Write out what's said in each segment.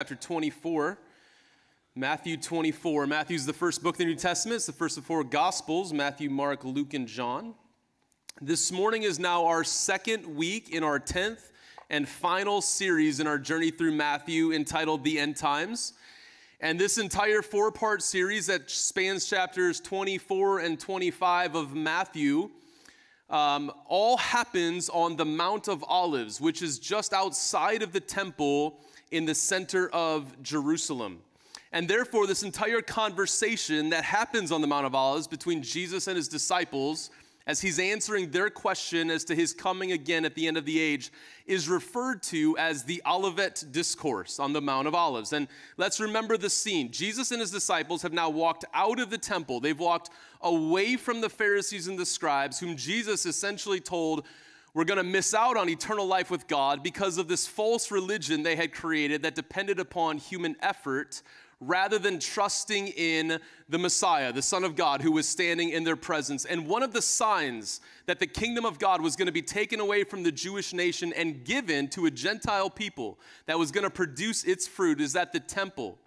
chapter 24. Matthew 24. Matthew's the first book of the New Testament. It's the first of four Gospels Matthew, Mark, Luke, and John. This morning is now our second week in our 10th and final series in our journey through Matthew entitled The End Times. And this entire four part series that spans chapters 24 and 25 of Matthew um, all happens on the Mount of Olives, which is just outside of the temple in the center of Jerusalem. And therefore, this entire conversation that happens on the Mount of Olives between Jesus and his disciples, as he's answering their question as to his coming again at the end of the age, is referred to as the Olivet Discourse on the Mount of Olives. And let's remember the scene. Jesus and his disciples have now walked out of the temple, they've walked away from the Pharisees and the scribes, whom Jesus essentially told we're going to miss out on eternal life with God because of this false religion they had created that depended upon human effort rather than trusting in the Messiah, the Son of God, who was standing in their presence. And one of the signs that the kingdom of God was going to be taken away from the Jewish nation and given to a Gentile people that was going to produce its fruit is that the temple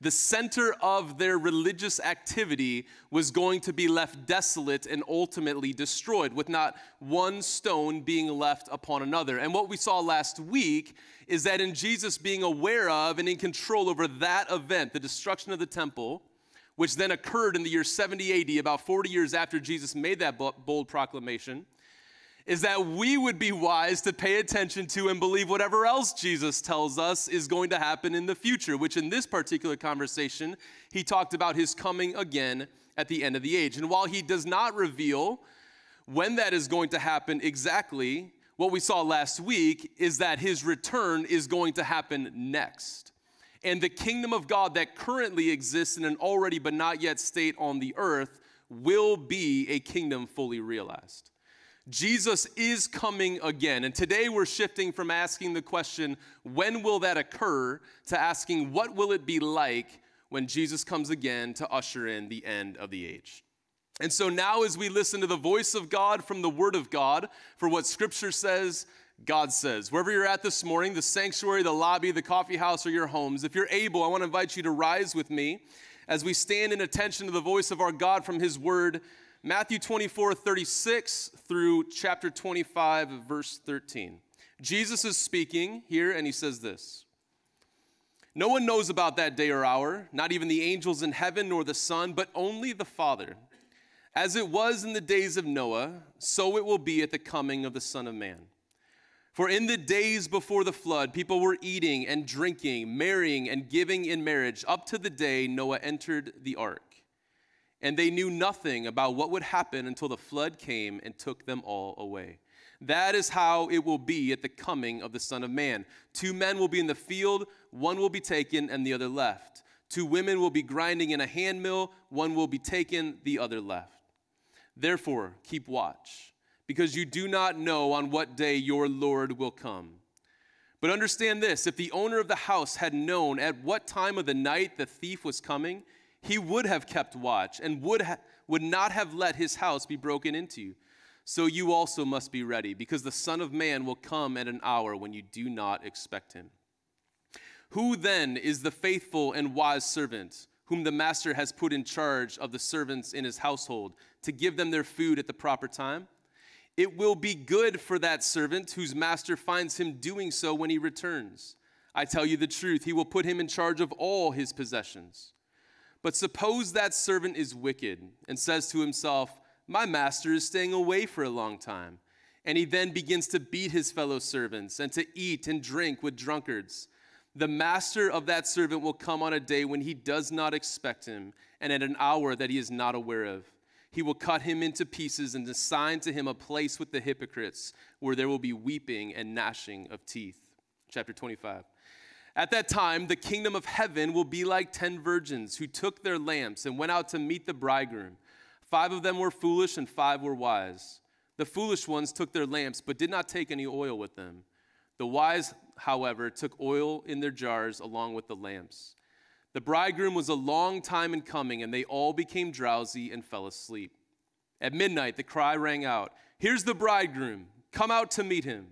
the center of their religious activity was going to be left desolate and ultimately destroyed, with not one stone being left upon another. And what we saw last week is that in Jesus being aware of and in control over that event, the destruction of the temple, which then occurred in the year 70 AD, about 40 years after Jesus made that bold proclamation, is that we would be wise to pay attention to and believe whatever else Jesus tells us is going to happen in the future, which in this particular conversation, he talked about his coming again at the end of the age. And while he does not reveal when that is going to happen exactly, what we saw last week is that his return is going to happen next. And the kingdom of God that currently exists in an already but not yet state on the earth will be a kingdom fully realized. Jesus is coming again. And today we're shifting from asking the question, when will that occur, to asking, what will it be like when Jesus comes again to usher in the end of the age? And so now, as we listen to the voice of God from the Word of God for what Scripture says, God says. Wherever you're at this morning, the sanctuary, the lobby, the coffee house, or your homes, if you're able, I want to invite you to rise with me as we stand in attention to the voice of our God from His Word Matthew 24, 36 through chapter 25, verse 13. Jesus is speaking here, and he says this No one knows about that day or hour, not even the angels in heaven nor the Son, but only the Father. As it was in the days of Noah, so it will be at the coming of the Son of Man. For in the days before the flood, people were eating and drinking, marrying and giving in marriage, up to the day Noah entered the ark and they knew nothing about what would happen until the flood came and took them all away. That is how it will be at the coming of the Son of Man. Two men will be in the field, one will be taken and the other left. Two women will be grinding in a handmill, one will be taken, the other left. Therefore, keep watch, because you do not know on what day your Lord will come. But understand this if the owner of the house had known at what time of the night the thief was coming, he would have kept watch and would, ha- would not have let his house be broken into. So you also must be ready, because the Son of Man will come at an hour when you do not expect him. Who then is the faithful and wise servant whom the master has put in charge of the servants in his household to give them their food at the proper time? It will be good for that servant whose master finds him doing so when he returns. I tell you the truth, he will put him in charge of all his possessions. But suppose that servant is wicked and says to himself, My master is staying away for a long time. And he then begins to beat his fellow servants and to eat and drink with drunkards. The master of that servant will come on a day when he does not expect him, and at an hour that he is not aware of. He will cut him into pieces and assign to him a place with the hypocrites, where there will be weeping and gnashing of teeth. Chapter 25. At that time, the kingdom of heaven will be like ten virgins who took their lamps and went out to meet the bridegroom. Five of them were foolish and five were wise. The foolish ones took their lamps, but did not take any oil with them. The wise, however, took oil in their jars along with the lamps. The bridegroom was a long time in coming, and they all became drowsy and fell asleep. At midnight, the cry rang out Here's the bridegroom, come out to meet him.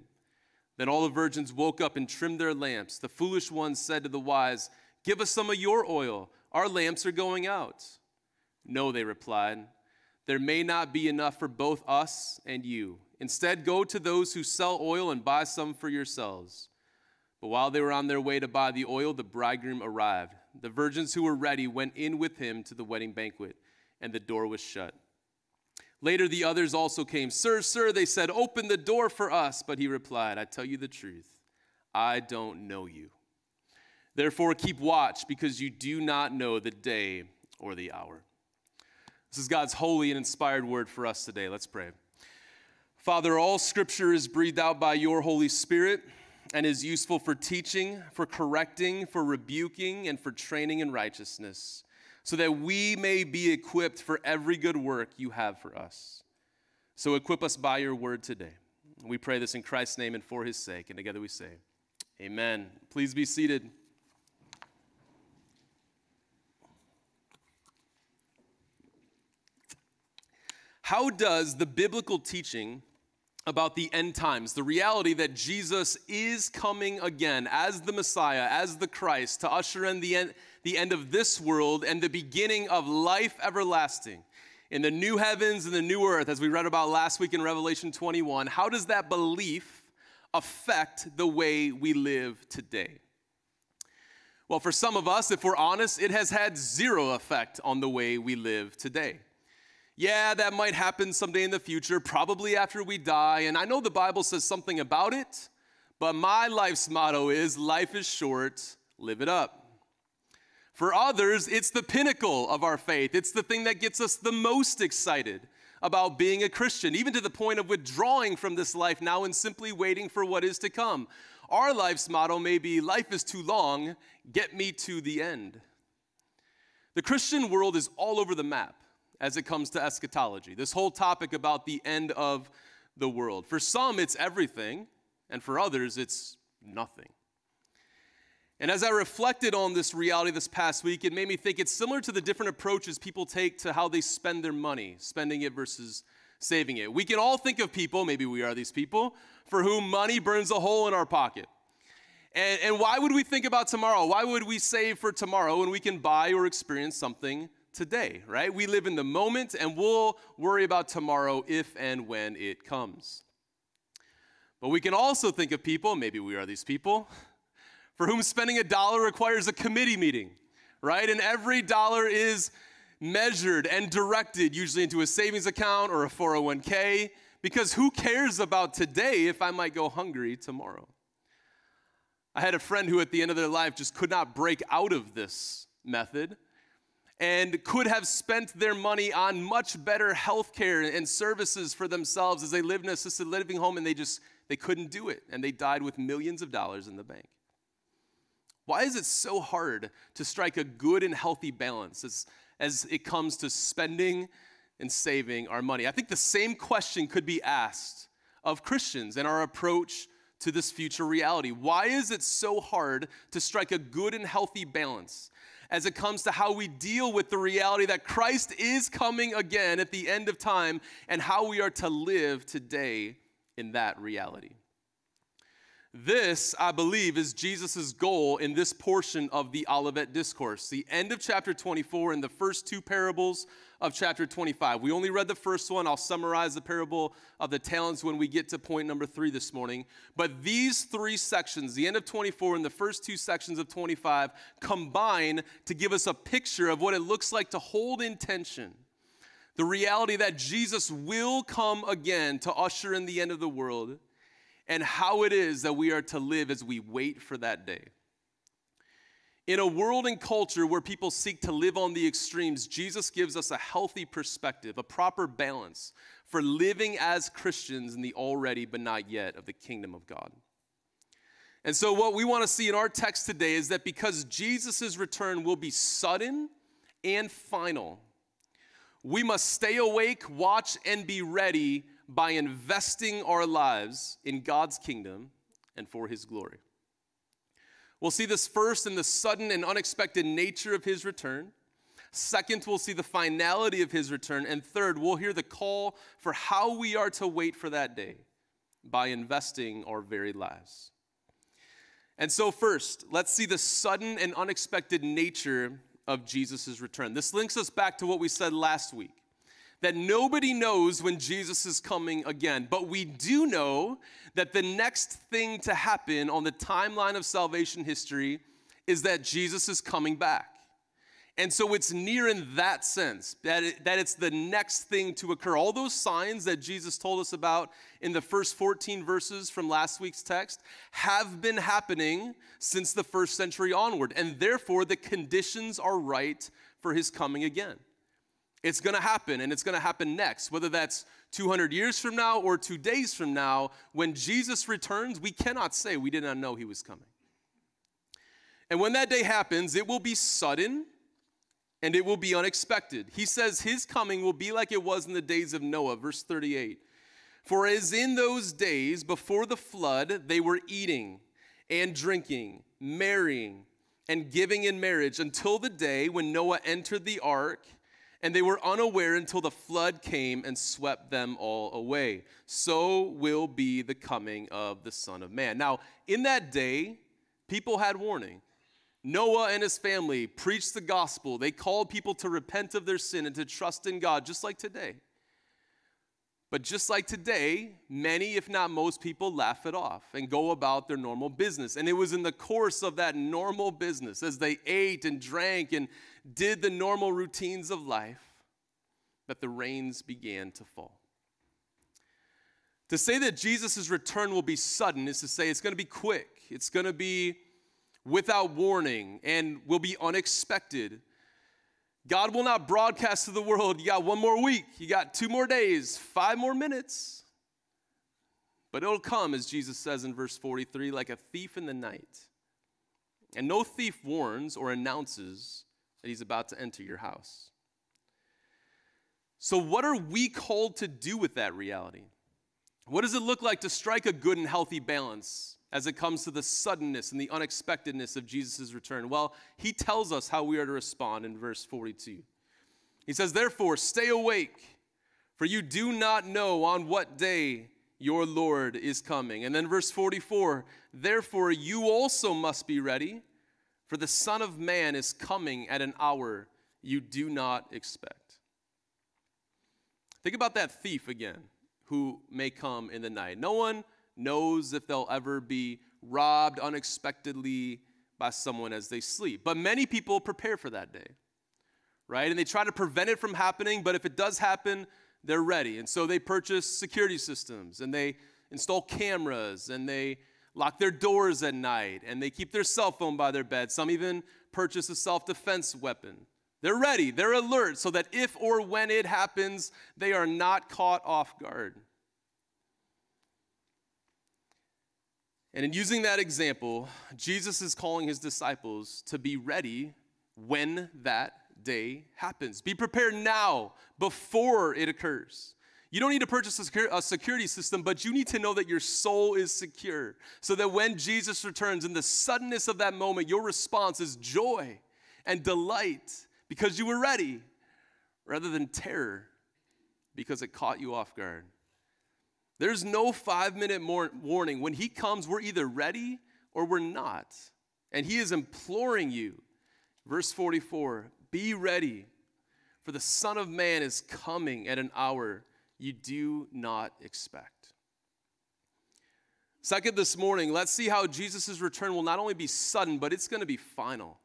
Then all the virgins woke up and trimmed their lamps. The foolish ones said to the wise, Give us some of your oil. Our lamps are going out. No, they replied, There may not be enough for both us and you. Instead, go to those who sell oil and buy some for yourselves. But while they were on their way to buy the oil, the bridegroom arrived. The virgins who were ready went in with him to the wedding banquet, and the door was shut. Later, the others also came. Sir, sir, they said, open the door for us. But he replied, I tell you the truth, I don't know you. Therefore, keep watch, because you do not know the day or the hour. This is God's holy and inspired word for us today. Let's pray. Father, all scripture is breathed out by your Holy Spirit and is useful for teaching, for correcting, for rebuking, and for training in righteousness so that we may be equipped for every good work you have for us. So equip us by your word today. We pray this in Christ's name and for his sake. And together we say, Amen. Please be seated. How does the biblical teaching about the end times, the reality that Jesus is coming again as the Messiah, as the Christ, to usher in the end, the end of this world and the beginning of life everlasting in the new heavens and the new earth, as we read about last week in Revelation 21, how does that belief affect the way we live today? Well, for some of us, if we're honest, it has had zero effect on the way we live today. Yeah, that might happen someday in the future, probably after we die. And I know the Bible says something about it, but my life's motto is life is short, live it up. For others, it's the pinnacle of our faith. It's the thing that gets us the most excited about being a Christian, even to the point of withdrawing from this life now and simply waiting for what is to come. Our life's motto may be life is too long, get me to the end. The Christian world is all over the map as it comes to eschatology, this whole topic about the end of the world. For some, it's everything, and for others, it's nothing. And as I reflected on this reality this past week, it made me think it's similar to the different approaches people take to how they spend their money, spending it versus saving it. We can all think of people, maybe we are these people, for whom money burns a hole in our pocket. And, and why would we think about tomorrow? Why would we save for tomorrow when we can buy or experience something today, right? We live in the moment and we'll worry about tomorrow if and when it comes. But we can also think of people, maybe we are these people, for whom spending a dollar requires a committee meeting, right? And every dollar is measured and directed, usually into a savings account or a 401k, because who cares about today if I might go hungry tomorrow? I had a friend who, at the end of their life, just could not break out of this method and could have spent their money on much better health care and services for themselves as they lived in an assisted living home and they just they couldn't do it and they died with millions of dollars in the bank why is it so hard to strike a good and healthy balance as, as it comes to spending and saving our money i think the same question could be asked of christians and our approach to this future reality why is it so hard to strike a good and healthy balance as it comes to how we deal with the reality that Christ is coming again at the end of time and how we are to live today in that reality. This, I believe, is Jesus' goal in this portion of the Olivet Discourse. The end of chapter 24 and the first two parables of chapter 25. We only read the first one. I'll summarize the parable of the talents when we get to point number three this morning. But these three sections, the end of 24 and the first two sections of 25, combine to give us a picture of what it looks like to hold intention the reality that Jesus will come again to usher in the end of the world and how it is that we are to live as we wait for that day. In a world and culture where people seek to live on the extremes, Jesus gives us a healthy perspective, a proper balance for living as Christians in the already but not yet of the kingdom of God. And so, what we want to see in our text today is that because Jesus' return will be sudden and final, we must stay awake, watch, and be ready by investing our lives in God's kingdom and for his glory. We'll see this first in the sudden and unexpected nature of his return. Second, we'll see the finality of his return. And third, we'll hear the call for how we are to wait for that day. by investing our very lives. And so, first, let's see the sudden and unexpected nature of Jesus' return. This links us back to what we said last week that nobody knows when Jesus is coming again, but we do know that the next thing to happen on the timeline of salvation history is that Jesus is coming back. And so it's near in that sense that, it, that it's the next thing to occur. All those signs that Jesus told us about in the first 14 verses from last week's text have been happening since the first century onward. And therefore, the conditions are right for his coming again. It's going to happen, and it's going to happen next, whether that's 200 years from now or two days from now. When Jesus returns, we cannot say we did not know he was coming. And when that day happens, it will be sudden and it will be unexpected. He says his coming will be like it was in the days of Noah, verse 38. For as in those days before the flood, they were eating and drinking, marrying, and giving in marriage until the day when Noah entered the ark, and they were unaware until the flood came and swept them all away. So will be the coming of the Son of Man. Now, in that day, people had warning. Noah and his family preached the gospel. They called people to repent of their sin and to trust in God, just like today. But just like today, many, if not most people, laugh it off and go about their normal business. And it was in the course of that normal business, as they ate and drank and did the normal routines of life, that the rains began to fall. To say that Jesus' return will be sudden is to say it's going to be quick, it's going to be without warning and will be unexpected. God will not broadcast to the world, you got one more week, you got two more days, five more minutes. But it'll come, as Jesus says in verse 43, like a thief in the night. And no thief warns or announces that he's about to enter your house. So, what are we called to do with that reality? What does it look like to strike a good and healthy balance as it comes to the suddenness and the unexpectedness of Jesus' return? Well, he tells us how we are to respond in verse 42. He says, Therefore, stay awake, for you do not know on what day your Lord is coming. And then verse 44 Therefore, you also must be ready, for the Son of Man is coming at an hour you do not expect. Think about that thief again who may come in the night. No one knows if they'll ever be robbed unexpectedly by someone as they sleep. But many people prepare for that day, right? And they try to prevent it from happening, but if it does happen, they're ready. And so they purchase security systems and they install cameras and they lock their doors at night and they keep their cell phone by their bed. Some even purchase a self defense weapon. They're ready, they're alert, so that if or when it happens, they are not caught off guard. And in using that example, Jesus is calling his disciples to be ready when that day happens. Be prepared now before it occurs. You don't need to purchase a security system, but you need to know that your soul is secure so that when Jesus returns, in the suddenness of that moment, your response is joy and delight because you were ready rather than terror because it caught you off guard. There's no five minute warning. When he comes, we're either ready or we're not. And he is imploring you. Verse 44 Be ready, for the Son of Man is coming at an hour you do not expect. Second, this morning, let's see how Jesus' return will not only be sudden, but it's going to be final.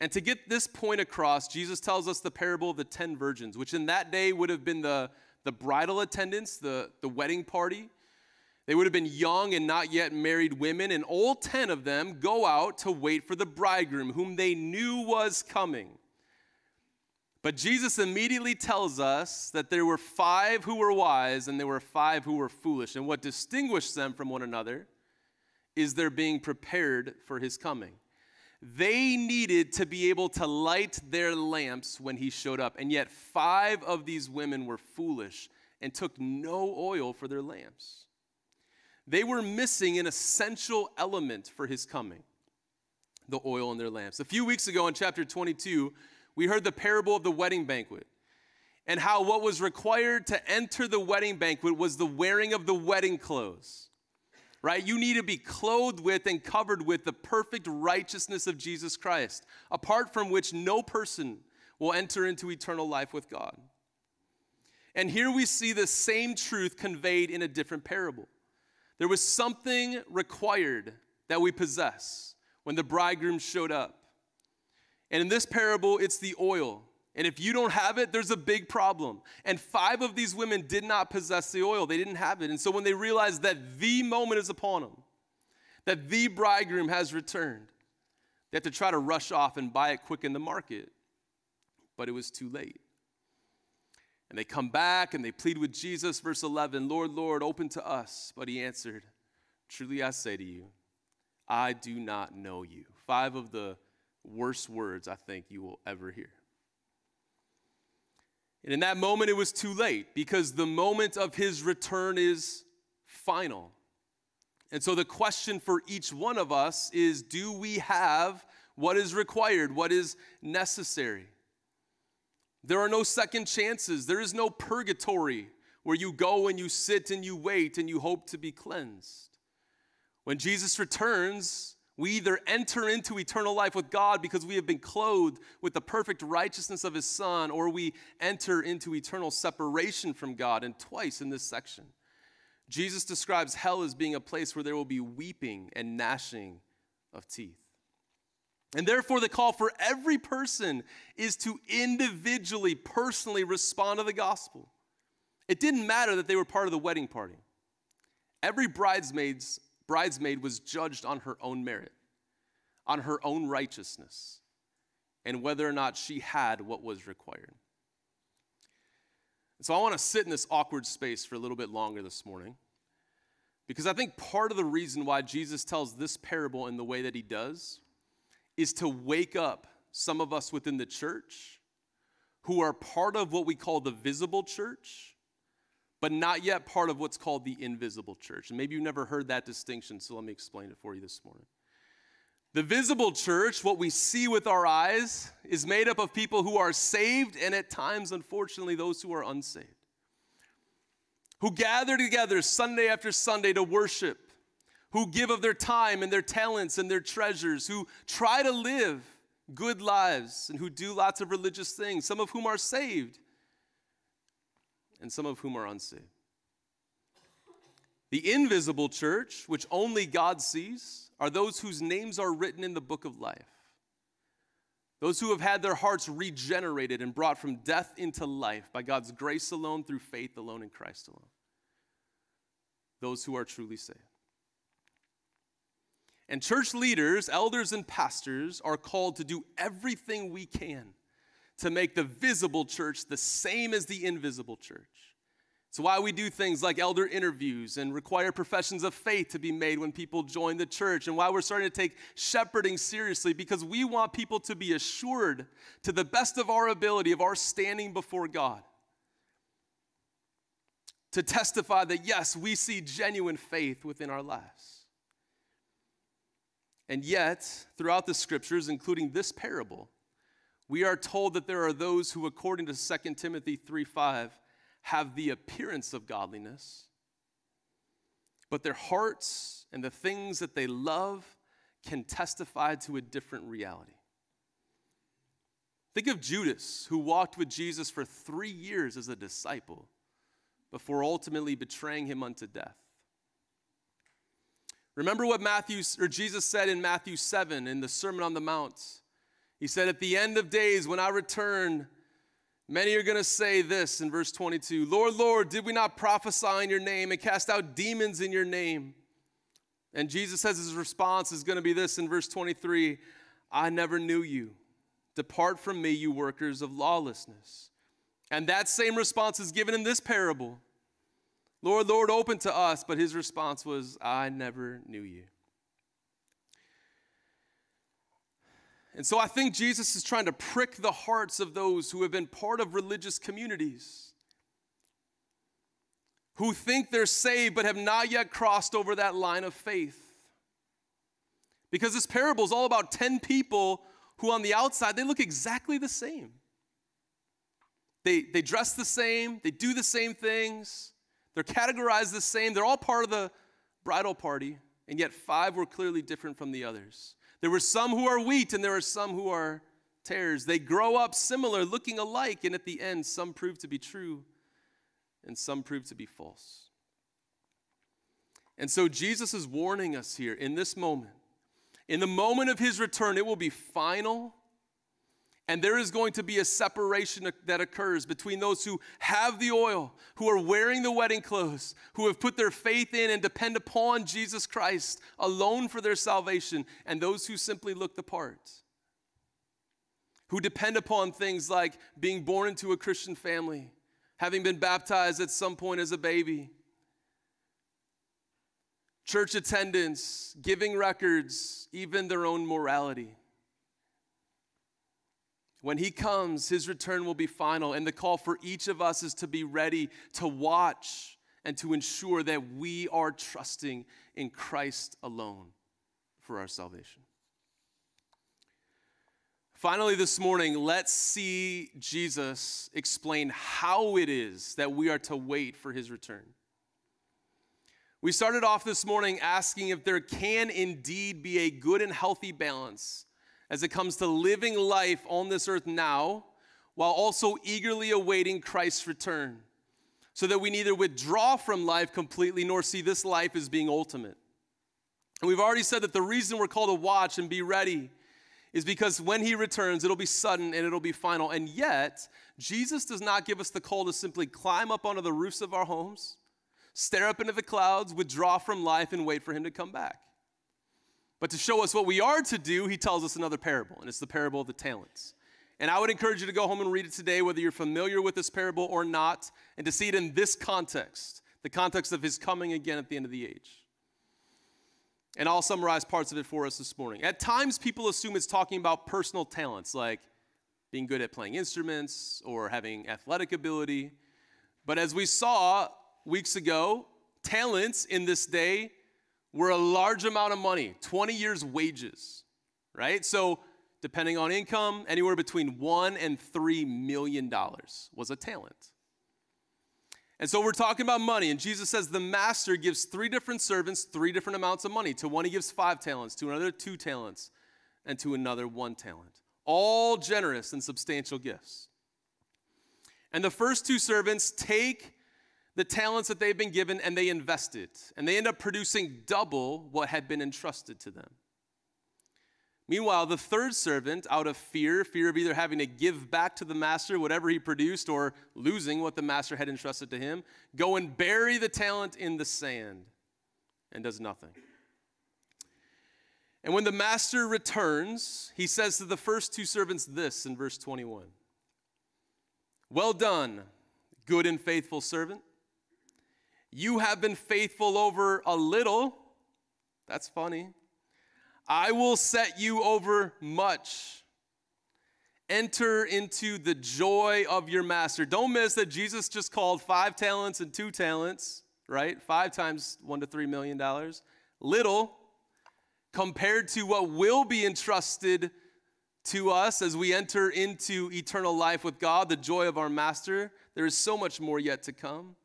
And to get this point across, Jesus tells us the parable of the ten virgins, which in that day would have been the the bridal attendants, the, the wedding party. They would have been young and not yet married women, and all 10 of them go out to wait for the bridegroom, whom they knew was coming. But Jesus immediately tells us that there were five who were wise and there were five who were foolish. And what distinguished them from one another is their being prepared for his coming. They needed to be able to light their lamps when he showed up. And yet, five of these women were foolish and took no oil for their lamps. They were missing an essential element for his coming the oil in their lamps. A few weeks ago in chapter 22, we heard the parable of the wedding banquet. and how what was required to enter the wedding banquet was the wearing of the wedding clothes. Right? You need to be clothed with and covered with the perfect righteousness of Jesus Christ, apart from which no person will enter into eternal life with God. And here we see the same truth conveyed in a different parable. There was something required that we possess when the bridegroom showed up. And in this parable, it's the oil. And if you don't have it, there's a big problem. And five of these women did not possess the oil, they didn't have it. And so when they realized that the moment is upon them, that the bridegroom has returned, they had to try to rush off and buy it quick in the market. But it was too late. And they come back and they plead with Jesus, verse 11 Lord, Lord, open to us. But he answered, Truly I say to you, I do not know you. Five of the worst words I think you will ever hear. And in that moment, it was too late because the moment of his return is final. And so the question for each one of us is do we have what is required, what is necessary? There are no second chances. There is no purgatory where you go and you sit and you wait and you hope to be cleansed. When Jesus returns, we either enter into eternal life with God because we have been clothed with the perfect righteousness of His Son, or we enter into eternal separation from God. And twice in this section, Jesus describes hell as being a place where there will be weeping and gnashing of teeth. And therefore, the call for every person is to individually, personally respond to the gospel. It didn't matter that they were part of the wedding party. Every bridesmaid's, bridesmaid was judged on her own merit, on her own righteousness, and whether or not she had what was required. so I want to sit in this awkward space for a little bit longer this morning. Because I think part of the reason why Jesus tells this parable in the way that he does is to wake up some of us within the church who are part of what we call the visible church, but not yet part of what's called the invisible church. And maybe you've never heard that distinction, so let me explain it for you this morning. The visible church, what we see with our eyes, is made up of people who are saved and at times, unfortunately, those who are unsaved. Who gather together Sunday after Sunday to worship, who give of their time and their talents and their treasures, who try to live good lives and who do lots of religious things, some of whom are saved and some of whom are unsaved. The invisible church, which only God sees, are those whose names are written in the book of life. Those who have had their hearts regenerated and brought from death into life by God's grace alone, through faith alone, in Christ alone. Those who are truly saved. And church leaders, elders, and pastors are called to do everything we can to make the visible church the same as the invisible church. It's why we do things like elder interviews and require professions of faith to be made when people join the church, and why we're starting to take shepherding seriously because we want people to be assured to the best of our ability of our standing before God. To testify that, yes, we see genuine faith within our lives. And yet, throughout the scriptures, including this parable, we are told that there are those who, according to 2 Timothy 3 5, have the appearance of godliness, but their hearts and the things that they love can testify to a different reality. Think of Judas, who walked with Jesus for three years as a disciple before ultimately betraying him unto death. Remember what Matthew or Jesus said in Matthew 7 in the Sermon on the Mount. He said, At the end of days, when I return, many are going to say this in verse 22 Lord, Lord, did we not prophesy in your name and cast out demons in your name? And Jesus says his response is going to be this in verse 23 I never knew you. Depart from me, you workers of lawlessness. And that same response is given in this parable. Lord, Lord, open to us. But his response was, I never knew you. And so I think Jesus is trying to prick the hearts of those who have been part of religious communities, who think they're saved but have not yet crossed over that line of faith. Because this parable is all about 10 people who, on the outside, they look exactly the same. They, they dress the same, they do the same things, they're categorized the same, they're all part of the bridal party, and yet five were clearly different from the others. There were some who are wheat, and there are some who are tares. They grow up similar, looking alike, and at the end, some prove to be true and some prove to be false. And so Jesus is warning us here in this moment. In the moment of his return, it will be final. And there is going to be a separation that occurs between those who have the oil, who are wearing the wedding clothes, who have put their faith in and depend upon Jesus Christ alone for their salvation, and those who simply look the part who depend upon things like being born into a Christian family, having been baptized at some point as a baby, church attendance, giving records, even their own morality. When he comes, his return will be final, and the call for each of us is to be ready to watch and to ensure that we are trusting in Christ alone for our salvation. Finally, this morning, let's see Jesus explain how it is that we are to wait for his return. We started off this morning asking if there can indeed be a good and healthy balance as it comes to living life on this earth now while also eagerly awaiting Christ's return, so that we neither withdraw from life completely nor see this life as being ultimate. And we've already said that the reason we're called to watch and be ready is because when he returns, it'll be sudden and it'll be final. And yet, Jesus does not give us the call to simply climb up onto the roofs of our homes, stare up into the clouds, withdraw from life, and wait for him to come back. But to show us what we are to do, he tells us another parable, and it's the parable of the talents. And I would encourage you to go home and read it today, whether you're familiar with this parable or not, and to see it in this context the context of his coming again at the end of the age. And I'll summarize parts of it for us this morning. At times, people assume it's talking about personal talents, like being good at playing instruments or having athletic ability. But as we saw weeks ago, talents in this day were a large amount of money 20 years' wages, right? So, depending on income, anywhere between one and three million dollars was a talent. And so we're talking about money, and Jesus says the master gives three different servants three different amounts of money. To one, he gives five talents, to another, two talents, and to another, one talent. All generous and substantial gifts. And the first two servants take the talents that they've been given and they invest it, and they end up producing double what had been entrusted to them. Meanwhile, the third servant, out of fear, fear of either having to give back to the master whatever he produced or losing what the master had entrusted to him, go and bury the talent in the sand and does nothing. And when the master returns, he says to the first two servants this in verse 21 Well done, good and faithful servant. You have been faithful over a little. That's funny. I will set you over much. Enter into the joy of your master. Don't miss that Jesus just called five talents and two talents, right? Five times one to three million dollars. Little compared to what will be entrusted to us as we enter into eternal life with God, the joy of our master. There is so much more yet to come.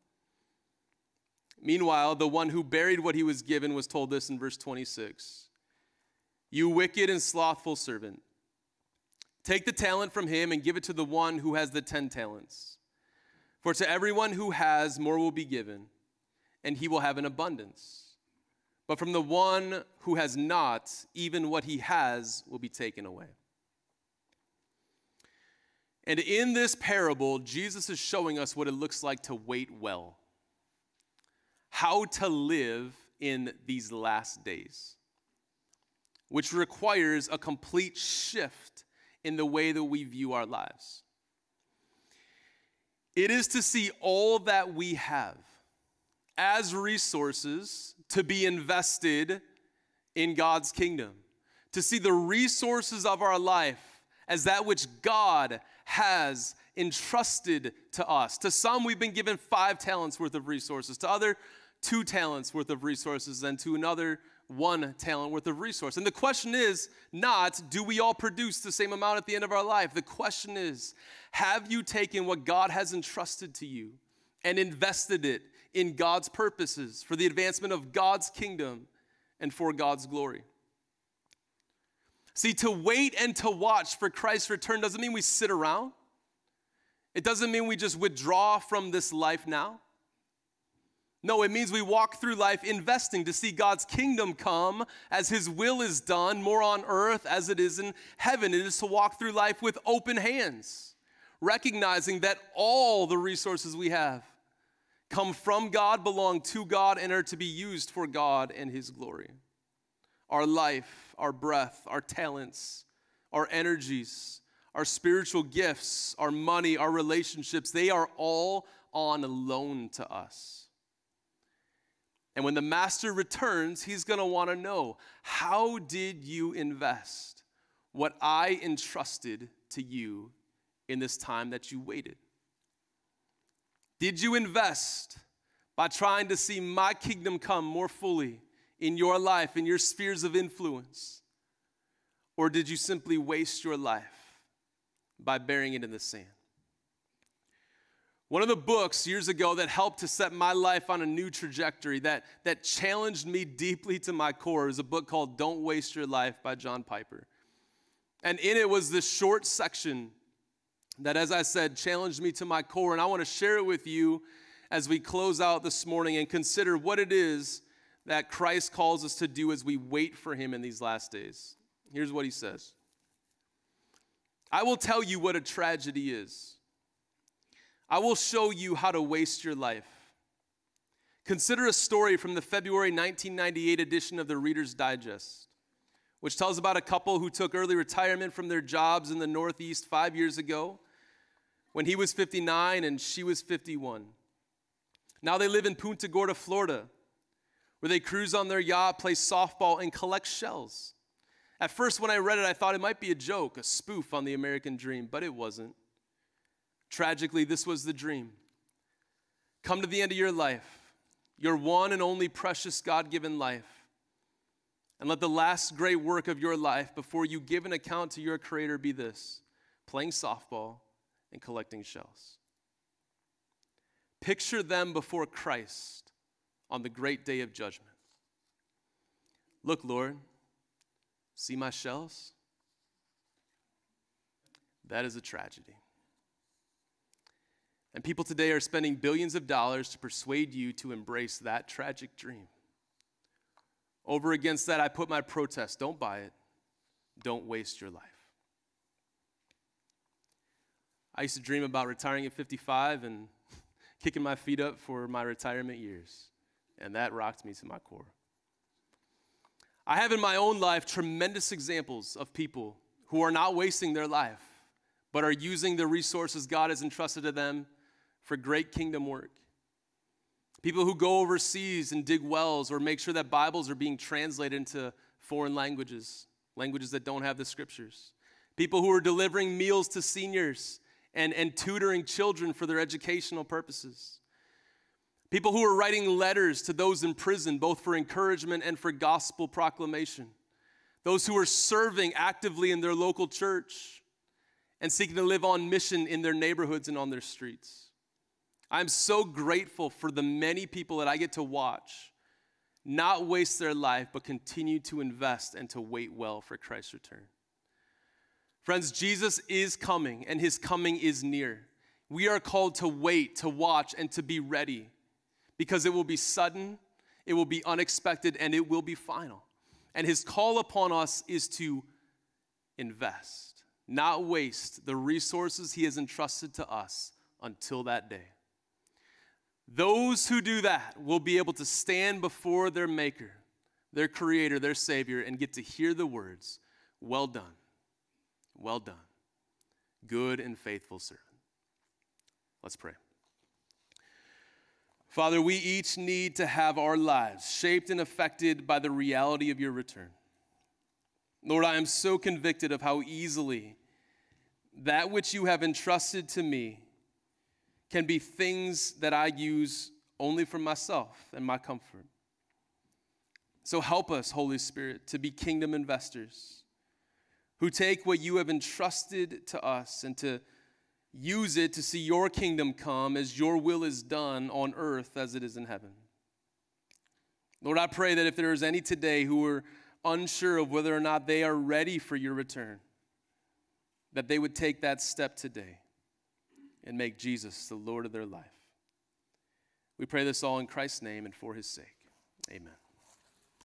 Meanwhile, the one who buried what he was given was told this in verse 26 you wicked and slothful servant, take the talent from him and give it to the one who has the ten talents. For to everyone who has, more will be given, and he will have an abundance. But from the one who has not, even what he has will be taken away. And in this parable, Jesus is showing us what it looks like to wait well, how to live in these last days which requires a complete shift in the way that we view our lives. It is to see all that we have as resources to be invested in God's kingdom, to see the resources of our life as that which God has entrusted to us. To some, we've been given five talents worth of resources, to other, two talents worth of resources, and to another, one talent worth of resource. And the question is not, do we all produce the same amount at the end of our life? The question is, have you taken what God has entrusted to you and invested it in God's purposes for the advancement of God's kingdom and for God's glory? See, to wait and to watch for Christ's return doesn't mean we sit around. It doesn't mean we just withdraw from this life now. No, it means we walk through life investing to see God's kingdom come as His will is done more on earth as it is in heaven. It is to walk through life with open hands, recognizing that all the resources we have come from God, belong to God, and are to be used for God and His glory. Our life, our breath, our talents, our energies, our spiritual gifts, our money, our relationships, they are all on loan to us. And when the master returns, he's going to want to know how did you invest what I entrusted to you in this time that you waited? Did you invest by trying to see my kingdom come more fully in your life, in your spheres of influence? Or did you simply waste your life by burying it in the sand? One of the books years ago that helped to set my life on a new trajectory, that, that challenged me deeply to my core, is a book called Don't Waste Your Life by John Piper. And in it was this short section that, as I said, challenged me to my core. And I want to share it with you as we close out this morning and consider what it is that Christ calls us to do as we wait for Him in these last days. Here's what He says I will tell you what a tragedy is I will show you how to waste your life. Consider a story from the February 1998 edition of the Reader's Digest, which tells about a couple who took early retirement from their jobs in the Northeast five years ago when he was 59 and she was 51. Now they live in Punta Gorda, Florida, where they cruise on their yacht, play softball, and collect shells. At first, when I read it, I thought it might be a joke, a spoof on the American dream, but it wasn't. Tragically, this was the dream. Come to the end of your life, your one and only precious God given life, and let the last great work of your life before you give an account to your Creator be this playing softball and collecting shells. Picture them before Christ on the great day of judgment. Look, Lord, see my shells? That is a tragedy. And people today are spending billions of dollars to persuade you to embrace that tragic dream. Over against that, I put my protest don't buy it, don't waste your life. I used to dream about retiring at 55 and kicking my feet up for my retirement years, and that rocked me to my core. I have in my own life tremendous examples of people who are not wasting their life, but are using the resources God has entrusted to them for great kingdom work. People who go overseas and dig wells or make sure that Bibles are being translated into foreign languages, languages that don't have the scriptures. People who are delivering meals to seniors and, and tutoring children for their educational purposes. People who are writing letters to those in prison, both for encouragement and for gospel proclamation. Those who are serving actively in their local church and seeking to live on mission in their neighborhoods and on their streets. I'm so grateful for the many people that I get to watch not waste their life, but continue to invest and to wait well for Christ's return. Friends, Jesus is coming and his coming is near. We are called to wait, to watch, and to be ready because it will be sudden, it will be unexpected, and it will be final. And his call upon us is to invest, not waste the resources he has entrusted to us until that day. Those who do that will be able to stand before their Maker, their Creator, their Savior, and get to hear the words, Well done, well done, good and faithful servant. Let's pray. Father, we each need to have our lives shaped and affected by the reality of your return. Lord, I am so convicted of how easily that which you have entrusted to me can be things that I use only for myself and my comfort. So help us, Holy Spirit, to be kingdom investors who take what you have entrusted to us and to use it to see your kingdom come as your will is done on earth as it is in heaven. Lord, I pray that if there is any today who are unsure of whether or not they are ready for your return, that they would take that step today and make Jesus the Lord of their life. We pray this all in Christ's name and for his sake. Amen.